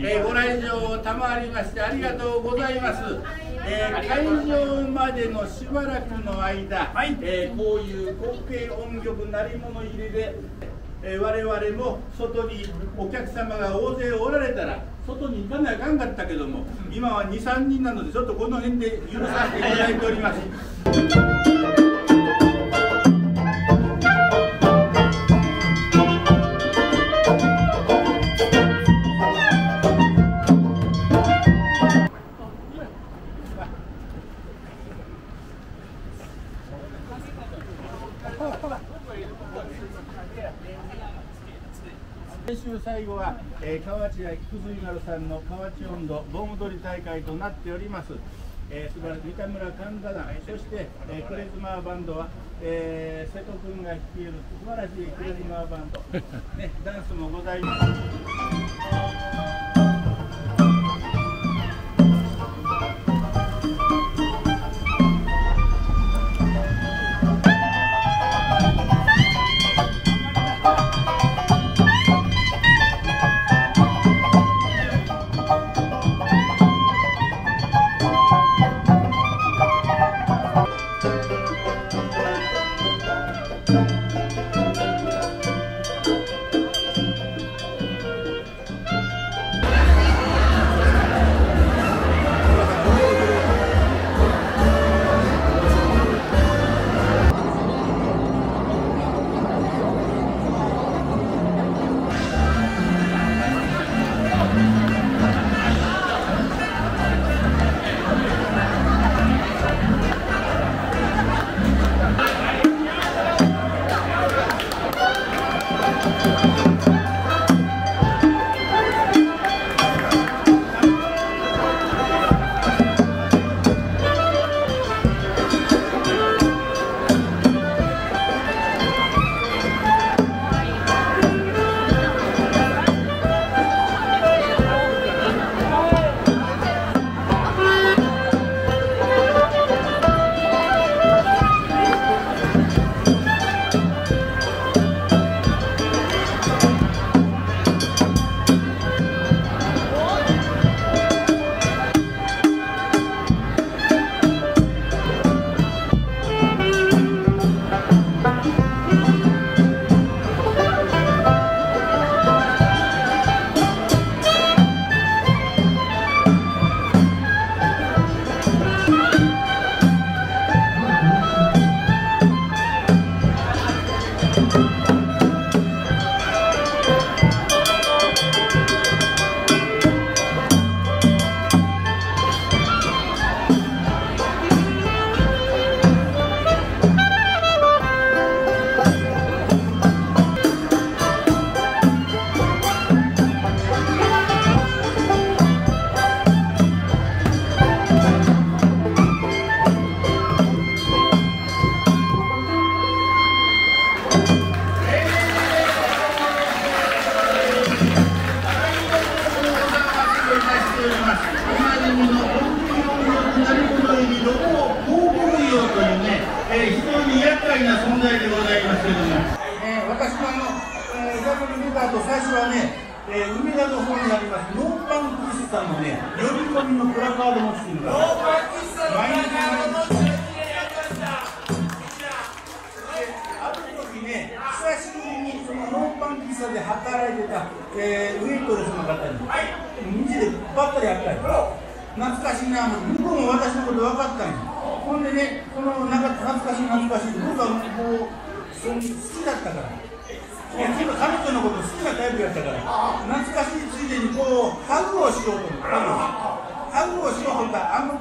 えー、ご来場賜りましてありがとうございます。えー、会場までのしばらくの間、はい、えー、こういう国慶音曲鳴り物入りで、えー、我々も外にお客様が大勢おられたら外に行かなあかんかったけども今は23人なのでちょっとこの辺で許させていただいております。最後は、えー、河内屋菊水丸さんの河内温度盆踊り大会となっております。えー、素晴らしい三田村神田団、そして、えー、クレズマーバンドは、えー、瀬戸君が率いる素晴らしいクレズマーバンド、ね、ダンスもございます。最初はねえー、梅田の方にありますノーパン喫茶のね呼び込みのプラカード持ってるからノーパン喫茶のプラカード持ってある。で働いてた、えー、ウェイトレスの方に、はい、道でばったり会ったよ懐かしいな向こうも私のこと分かったんよほんでねこのなんか懐かしい懐かしい僕はもうそ好きだったから。いやちょっと彼女のこと好きなタイプやったから懐かしいついでにこうハグをしようと思ってハグをしようと思ったらあんま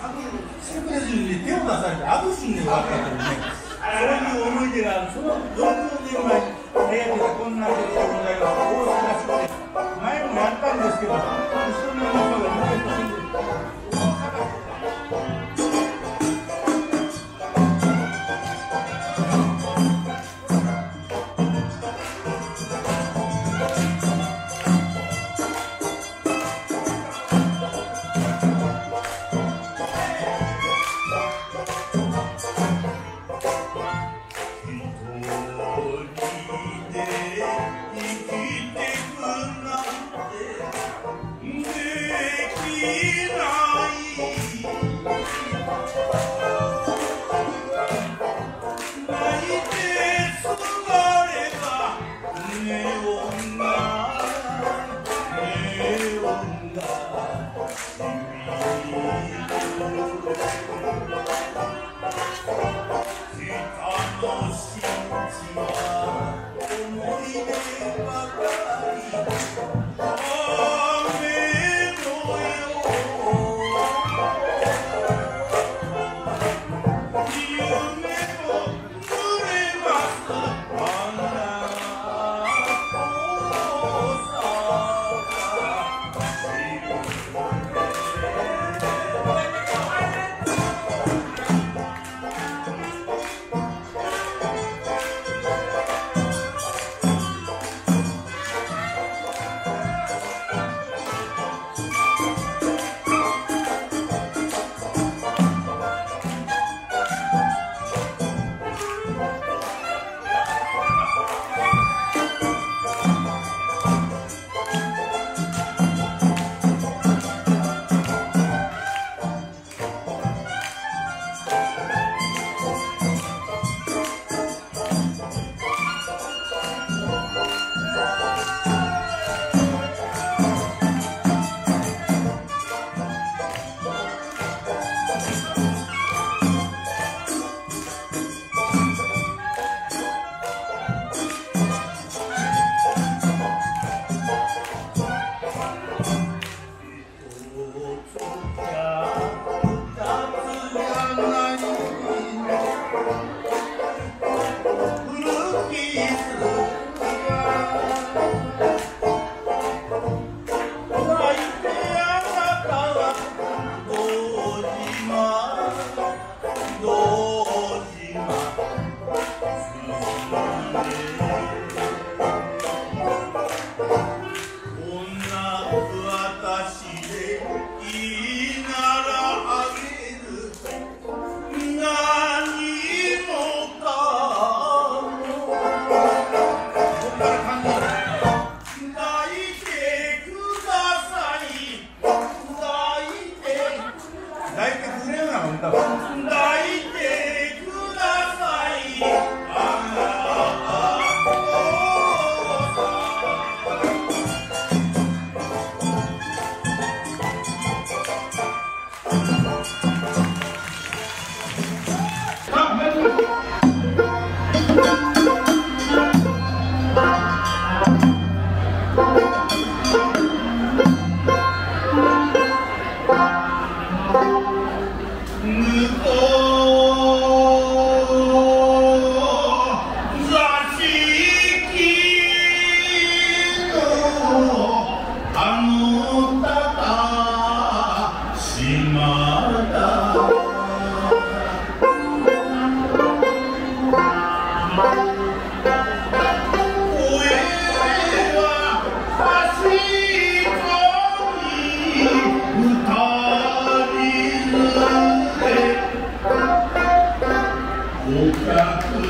ハグしてくれずに手を出されて握手に終わったというねそういう思い出がある。その40年前部屋ではこんなことでございます。大阪市で前もやったんですけど一緒の仲が抜けませ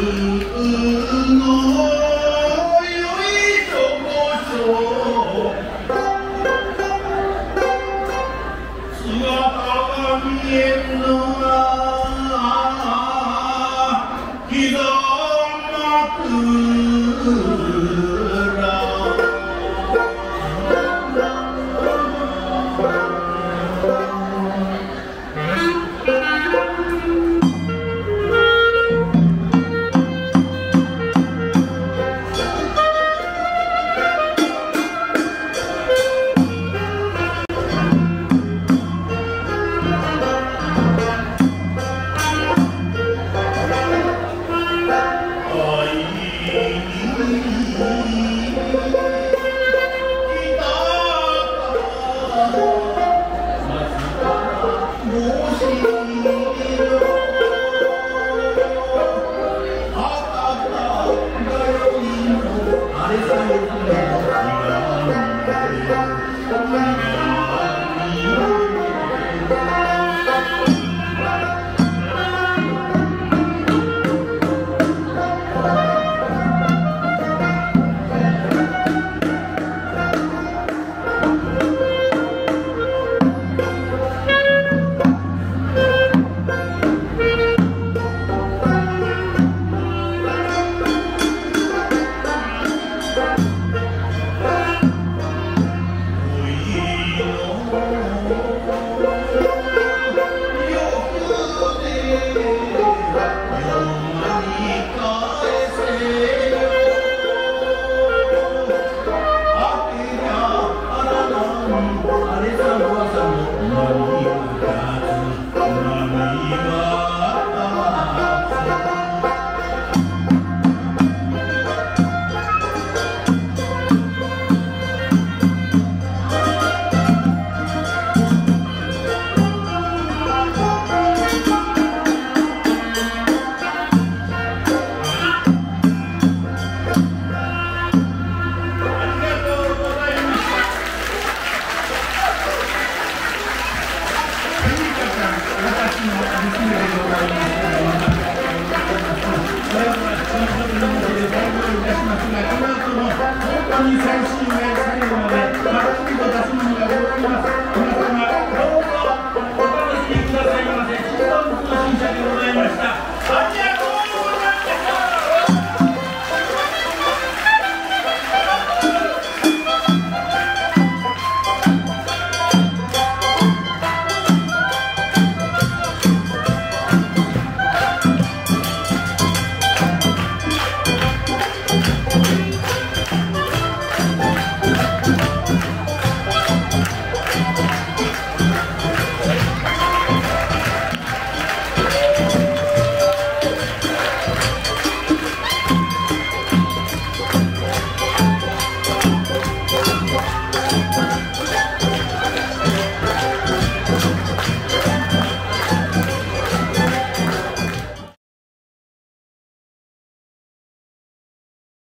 Oh.